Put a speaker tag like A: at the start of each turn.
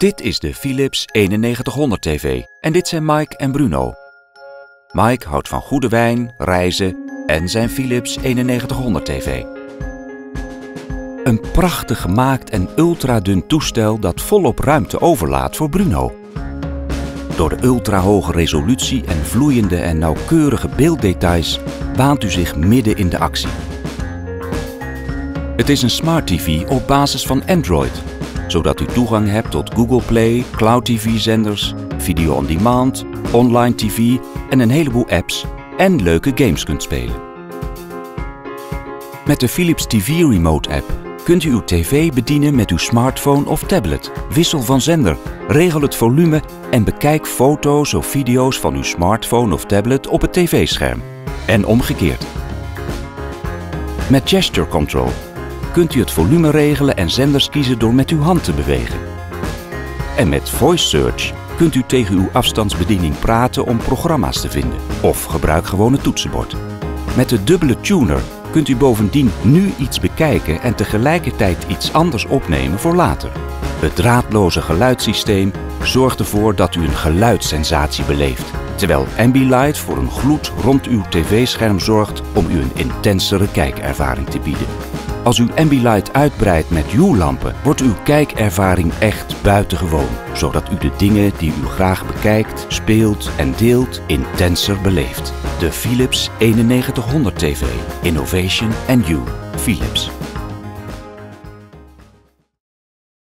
A: Dit is de Philips 9100 TV en dit zijn Mike en Bruno. Mike houdt van goede wijn, reizen en zijn Philips 9100 TV. Een prachtig gemaakt en ultradun toestel dat volop ruimte overlaat voor Bruno. Door de ultrahoge resolutie en vloeiende en nauwkeurige beelddetails baant u zich midden in de actie. Het is een smart TV op basis van Android, zodat u toegang hebt tot Google Play, Cloud TV-zenders, video on demand, online TV en een heleboel apps en leuke games kunt spelen. Met de Philips TV Remote app kunt u uw tv bedienen met uw smartphone of tablet. Wissel van zender, regel het volume en bekijk foto's of video's van uw smartphone of tablet op het tv-scherm. En omgekeerd. Met Gesture Control kunt u het volume regelen en zenders kiezen door met uw hand te bewegen. En met Voice Search kunt u tegen uw afstandsbediening praten om programma's te vinden. Of gebruik gewoon het toetsenbord. Met de dubbele tuner kunt u bovendien nu iets bekijken en tegelijkertijd iets anders opnemen voor later. Het draadloze geluidssysteem zorgt ervoor dat u een geluidssensatie beleeft, terwijl Ambilight voor een gloed rond uw tv-scherm zorgt om u een intensere kijkervaring te bieden. Als u Ambilight uitbreidt met Hue-lampen, wordt uw kijkervaring echt buitengewoon, zodat u de dingen die u graag bekijkt, speelt en deelt intenser beleeft. De Philips 9100 TV. Innovation and You. Philips.